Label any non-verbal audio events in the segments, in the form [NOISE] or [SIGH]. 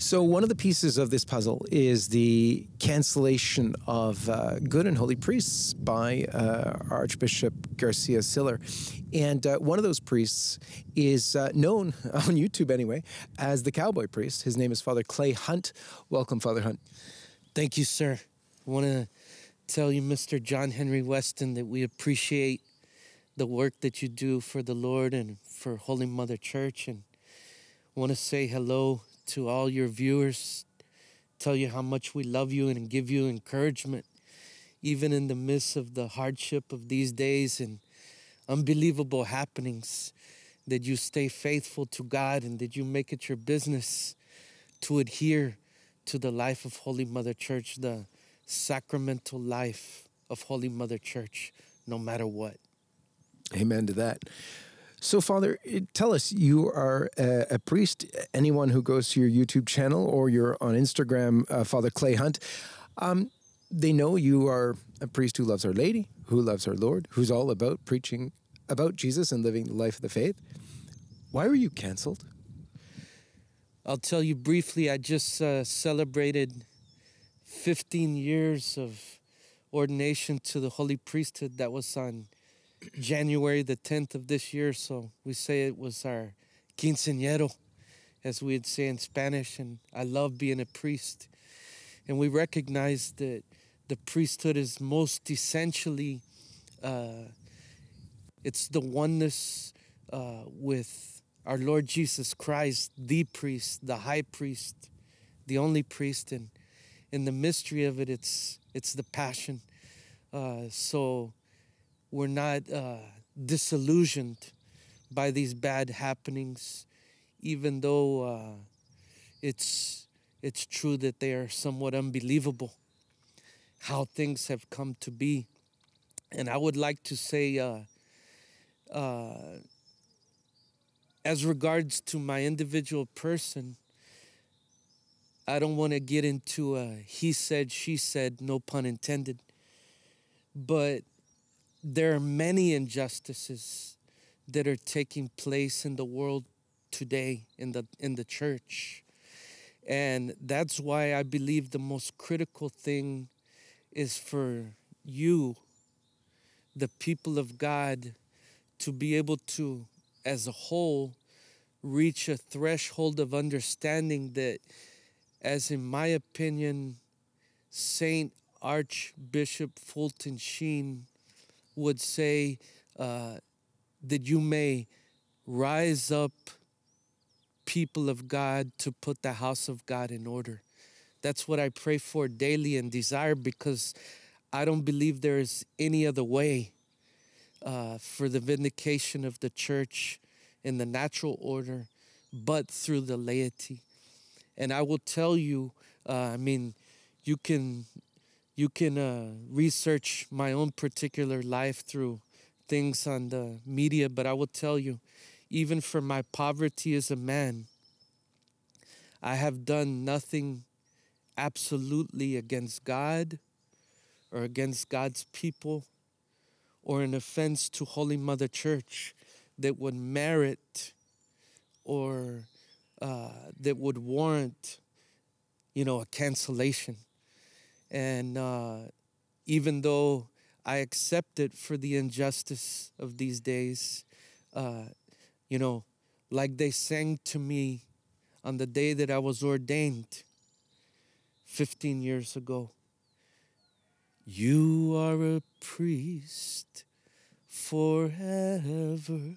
So, one of the pieces of this puzzle is the cancellation of uh, good and holy priests by uh, Archbishop García-Siller. And uh, one of those priests is uh, known [LAUGHS] on YouTube anyway as the cowboy priest. His name is Father Clay Hunt. Welcome, Father Hunt. Thank you, sir. I want to tell you, Mr. John-Henry Westen, that we appreciate the work that you do for the Lord and for Holy Mother Church. And want to say hello to all your viewers, tell you how much we love you and give you encouragement, even in the midst of the hardship of these days and unbelievable happenings, that you stay faithful to God and that you make it your business to adhere to the life of Holy Mother Church, the sacramental life of Holy Mother Church, no matter what. Amen to that. So, Father, tell us you are a, a, priest. Anyone who goes to your YouTube channel or you're on Instagram, uh, Father Clay Hunt, um, they know you are a priest who loves Our Lady, who loves our Lord, who's all about preaching about Jesus and living the life of the faith. Why were you canceled? I'll tell you briefly. I just uh, celebrated 15 years of ordination to the holy priesthood. That was on January the 10th of this year. So we say it was our quinceañero, as we'd say in Spanish. And I love being a priest. And we recognize that the priesthood is most essentially, uh, it's the oneness uh, with our Lord Jesus Christ, the priest, the high priest, the only priest. And in the mystery of it, it's, it's the passion. Uh, so we're not uh, disillusioned by these bad happenings, even though uh, it's it's true that they are somewhat unbelievable how things have come to be. And I would like to say, uh, uh, as regards to my individual person, I don't want to get into a he said, she said, no pun intended. But there are many injustices that are taking place in the world today in the in the church. And that's why i believe the most critical thing is for you the people of god to be able to as a whole reach a threshold of understanding that as in my opinion saint archbishop fulton sheen would say uh, that you may rise up people of God to put the house of God in order. That's what I pray for daily and desire because I don't believe there is any other way uh, for the vindication of the church in the natural order but through the laity. And I will tell you, uh, I mean, you can you can uh, research my own particular life through things on the media, but I will tell you, even for my poverty as a man, I have done nothing absolutely against God or against God's people or an offense to Holy Mother Church that would merit or uh, that would warrant, you know, a cancellation. And uh, even though I accept it for the injustice of these days, uh, you know, like they sang to me on the day that I was ordained 15 years ago. You are a priest forever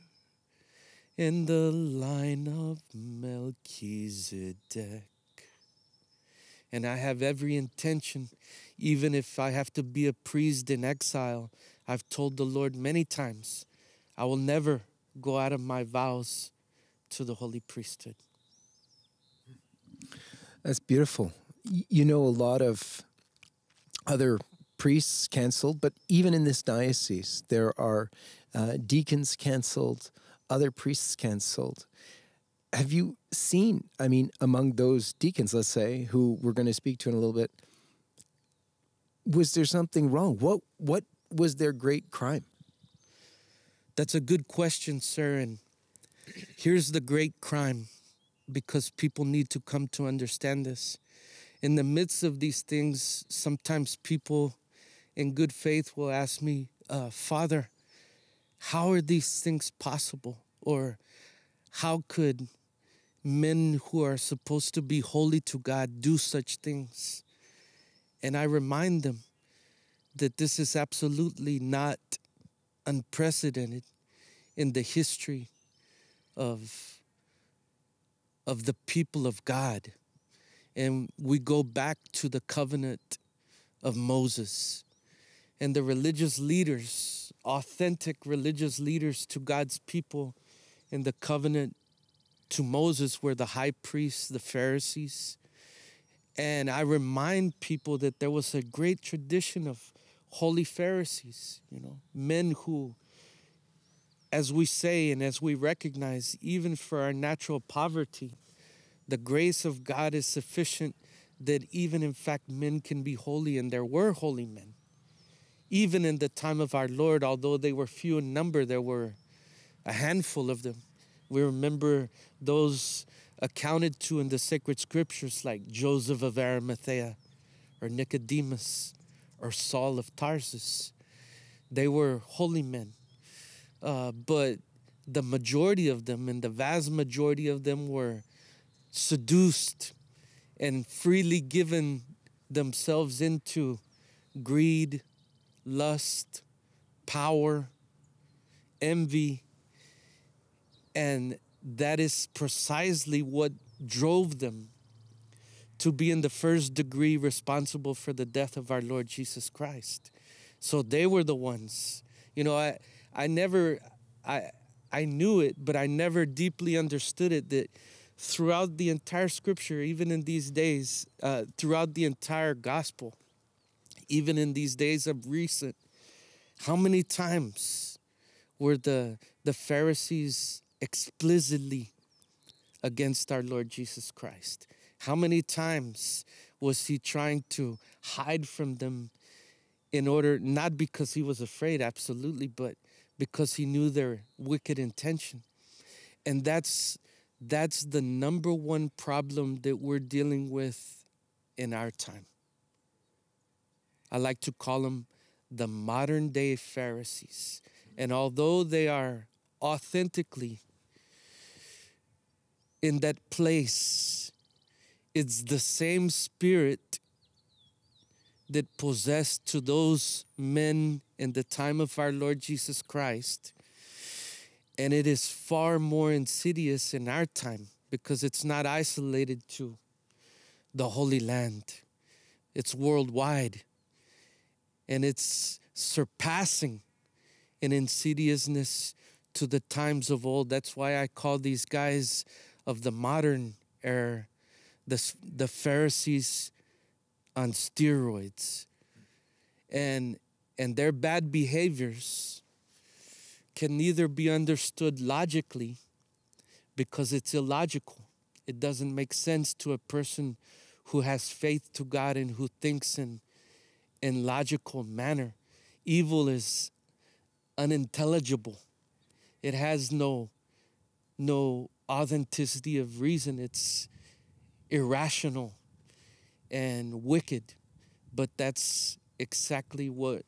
in the line of Melchizedek. And I have every intention, even if I have to be a priest in exile. I've told the Lord many times, I will never go out of my vows to the holy priesthood. That's beautiful. You know, a lot of other priests canceled, but even in this diocese, there are uh, deacons canceled, other priests canceled have you seen, I mean, among those deacons, let's say, who we're going to speak to in a little bit, was there something wrong? What what was their great crime? That's a good question, sir. And here's the great crime because people need to come to understand this. In the midst of these things, sometimes people in good faith will ask me, uh, Father, how are these things possible? Or how could men who are supposed to be holy to God do such things? And I remind them that this is absolutely not unprecedented in the history of, of the people of God. And we go back to the covenant of Moses and the religious leaders, authentic religious leaders to God's people in the covenant to Moses were the high priests, the Pharisees. And I remind people that there was a great tradition of holy Pharisees, you know, men who, as we say and as we recognize, even for our natural poverty, the grace of God is sufficient that even in fact men can be holy, and there were holy men. Even in the time of our Lord, although they were few in number, there were a handful of them. We remember those accounted to in the sacred scriptures, like Joseph of Arimathea or Nicodemus or Saul of Tarsus. They were holy men. Uh, but the majority of them, and the vast majority of them, were seduced and freely given themselves into greed, lust, power, envy. And that is precisely what drove them to be in the first degree responsible for the death of our Lord Jesus Christ. So they were the ones. You know, I I never I I knew it, but I never deeply understood it that throughout the entire scripture, even in these days, uh, throughout the entire gospel, even in these days of recent, how many times were the the Pharisees explicitly against our Lord Jesus Christ? How many times was he trying to hide from them in order, not because he was afraid, absolutely, but because he knew their wicked intention? And that's that's the number one problem that we're dealing with in our time. I like to call them the modern day Pharisees. And although they are authentically in that place it's the same spirit that possessed to those men in the time of our Lord Jesus Christ. And it is far more insidious in our time because it's not isolated to the Holy Land, it's worldwide. And it's surpassing in insidiousness to the times of old. That's why I call these guys of the modern era the, the Pharisees on steroids. And, and their bad behaviors can neither be understood logically because it's illogical. It doesn't make sense to a person who has faith to God and who thinks in, in logical manner. Evil is unintelligible. It has no no authenticity of reason. It's irrational and wicked, but that's exactly what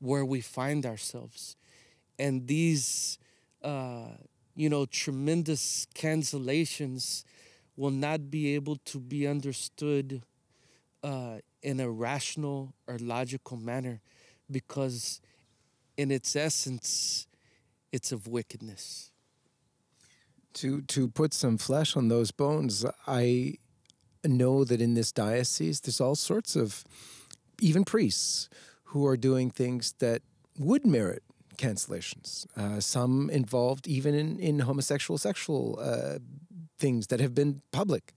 where we find ourselves. And these, uh, you know, tremendous cancellations will not be able to be understood uh, in a rational or logical manner because, in its essence, it's of wickedness to to put some flesh on those bones, I know that in this diocese there's all sorts of even priests who are doing things that would merit cancellations. Uh, some involved even in, in homosexual sexual uh, things that have been public.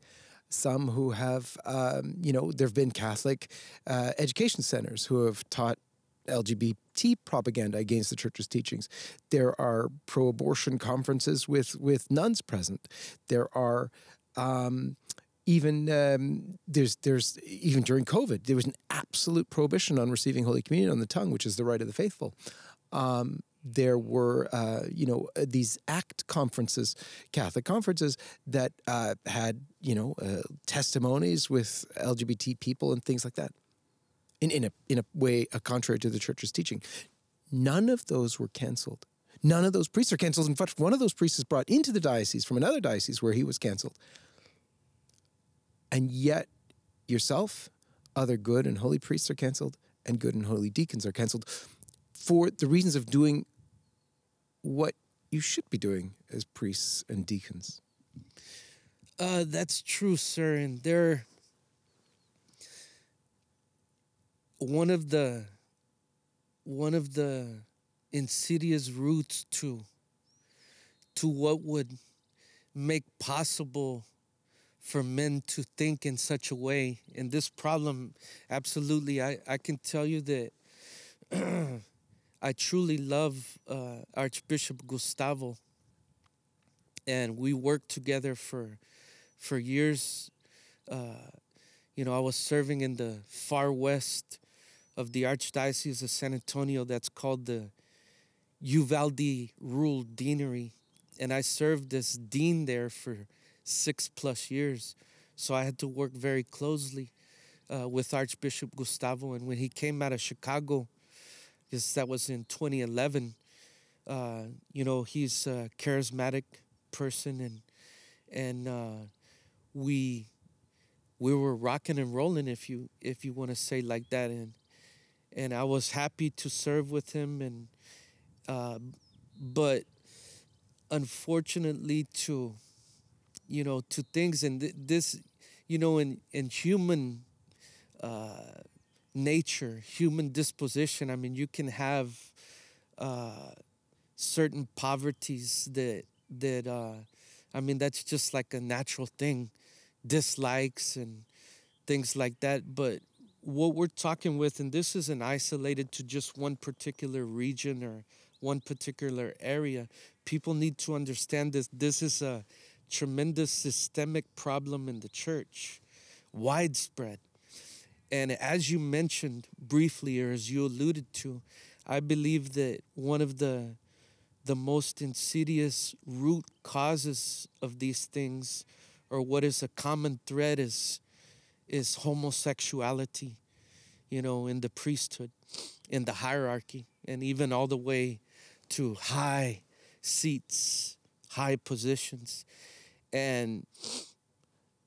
Some who have, um, you know, there have been Catholic uh, education centers who have taught LGBT propaganda against the church's teachings. There are pro-abortion conferences with with nuns present. There are um, even um, there's there's even during COVID there was an absolute prohibition on receiving Holy Communion on the tongue, which is the right of the faithful. Um, there were, uh, you know, uh, these ACT conferences, Catholic conferences that uh, had, you know, uh, testimonies with LGBT people and things like that. In, in, a, in a way, a contrary to the church's teaching. None of those were canceled. None of those priests are canceled. In fact, one of those priests is brought into the diocese from another diocese where he was canceled. And yet, yourself, other good and holy priests are canceled, and good and holy deacons are canceled for the reasons of doing what you should be doing as priests and deacons. Uh, that's true, sir. And they're one of the one of the insidious roots to to what would make possible for men to think in such a way. And this problem, absolutely, I, I can tell you that [CLEARS THROAT] I truly love uh, Archbishop Gustavo, and we worked together for for years. Uh, you know, I was serving in the far west of the Archdiocese of San Antonio. That's called the Uvalde Rural Deanery, and I served as dean there for six plus years. So I had to work very closely uh, with Archbishop Gustavo, and when he came out of Chicago because that was in 2011. Uh, you know, he's a charismatic person, and and uh, we we were rocking and rolling, if you if you want to say like that, and and I was happy to serve with him, and uh, but unfortunately, to you know, to things and th- this, you know, in in human uh, nature, human disposition. I mean, you can have uh, certain poverties that that uh, I mean that's just like a natural thing, dislikes and things like that. But what we're talking with, and this isn't isolated to just one particular region or one particular area. People need to understand this. This is a tremendous systemic problem in the church, widespread. And as you mentioned briefly, or as you alluded to, I believe that one of the the most insidious root causes of these things, or what is a common thread, is is homosexuality. You know, in the priesthood, in the hierarchy, and even all the way to high seats, high positions, and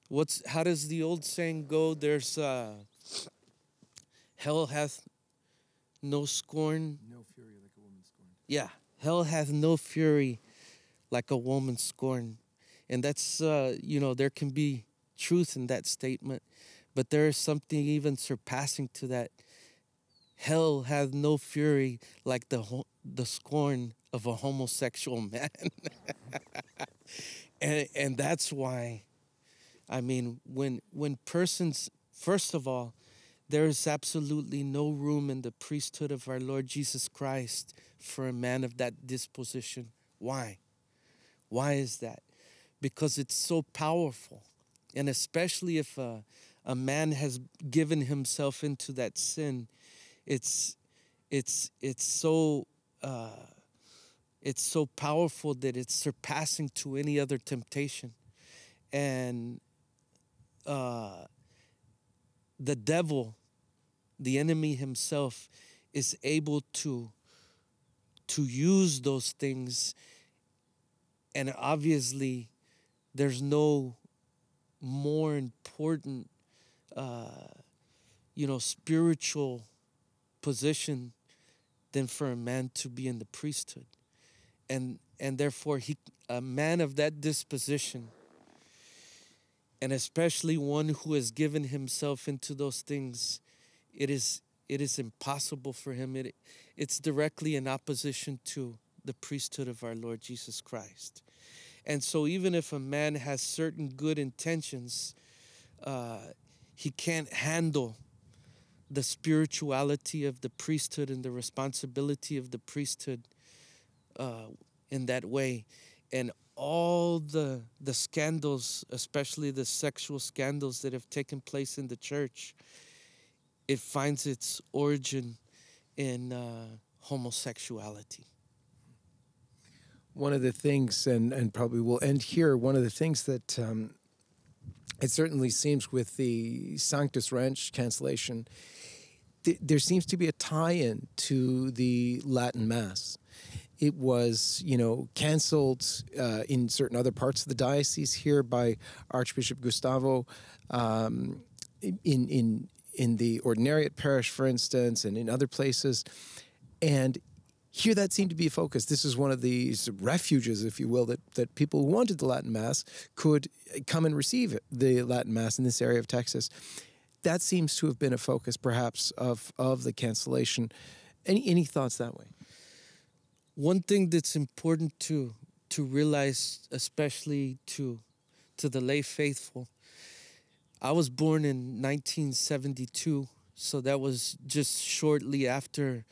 what's how does the old saying go? There's uh, Hell hath no scorn. No fury like a woman scorned. Yeah, hell hath no fury like a woman scorned. And that's, uh, you know, there can be truth in that statement, but there is something even surpassing to that. Hell hath no fury like the, the scorn of a homosexual [LAUGHS] man. and, and that's why, I mean, when, when persons, first of all, there is absolutely no room in the priesthood of our Lord Jesus Christ for a man of that disposition. Why? Why is that? Because it's so powerful. And especially if a, a man has given himself into that sin, it's it's it's so uh, it's so powerful that it's surpassing to any other temptation. And uh, the devil, the enemy himself, is able to to use those things and obviously there's no more important uh, you know spiritual position than for a man to be in the priesthood and and therefore he a man of that disposition and especially one who has given himself into those things, it is it is impossible for him. It it's directly in opposition to the priesthood of our Lord Jesus Christ. And so, even if a man has certain good intentions, uh, he can't handle the spirituality of the priesthood and the responsibility of the priesthood uh, in that way. And all the the scandals, especially the sexual scandals that have taken place in the church, it finds its origin in uh, homosexuality. One of the things, and, and probably we'll end here, one of the things that um, it certainly seems with the Sanctus Ranch cancellation, th- there seems to be a tie in to the Latin Mass. It was, you know, canceled uh, in certain other parts of the diocese here by Archbishop Gustavo. Um, in in in the ordinariate parish, for instance, and in other places, and here that seemed to be a focus. This is one of these refuges, if you will, that, that people who wanted the Latin Mass could uh, come and receive the Latin Mass in this area of Texas. That seems to have been a focus, perhaps, of, of the cancellation. Any, any thoughts that way? One thing that's important to to realize, especially to to the lay faithful, I was born in 1972, so that was just shortly after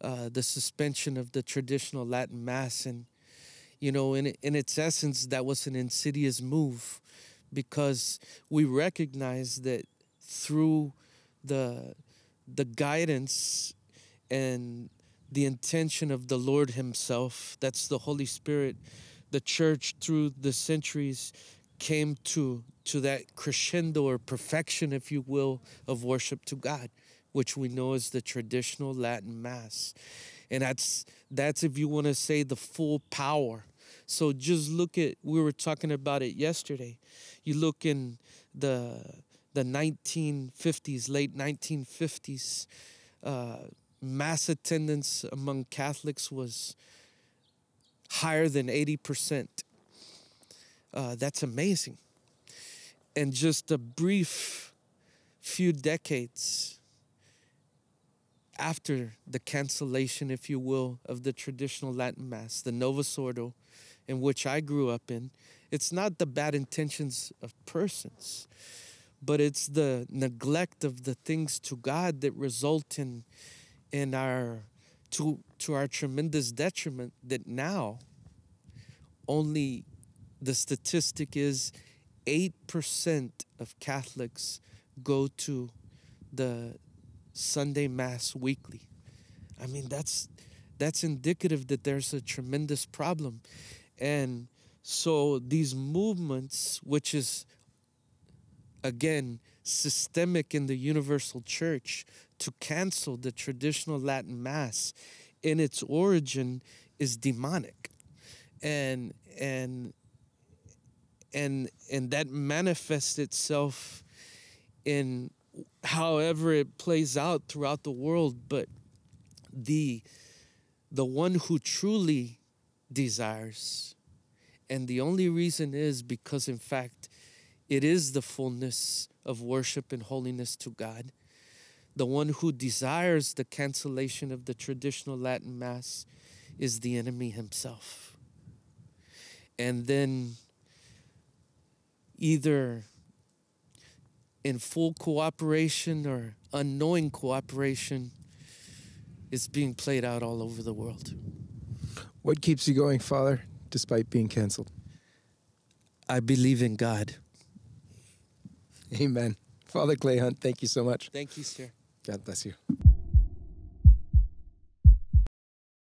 uh, the suspension of the traditional Latin Mass. And, you know, in, in its essence, that was an insidious move because we recognize that through the, the guidance and the intention of the Lord Himself, that's the Holy Spirit, the church through the centuries came to to that crescendo or perfection if you will of worship to God which we know is the traditional Latin Mass. And that's that's if you want to say the full power. So just look at we were talking about it yesterday. You look in the the 1950s, late 1950s, uh, mass attendance among Catholics was higher than 80%. Uh, that's amazing. And just a brief few decades, after the cancellation, if you will, of the traditional Latin Mass, the Novus Ordo, in which I grew up in, it's not the bad intentions of persons, but it's the neglect of the things to God that result in in our to to our tremendous detriment that now only the statistic is 8% of Catholics go to the Sunday Mass weekly. I mean, that's that's indicative that there's a tremendous problem. And so these movements, which is again systemic in the universal church to cancel the traditional Latin Mass in its origin is demonic. And and and and that manifests itself in however it plays out throughout the world, but the the one who truly desires and the only reason is because in fact it is the fullness of worship and holiness to God. The one who desires the cancellation of the traditional Latin Mass is the enemy himself. And then either in full cooperation or unknowing cooperation is being played out all over the world. What keeps you going, Father, despite being canceled? I believe in God. Amen. Father Clay Hunt, thank you so much. Thank you, sir. God bless you.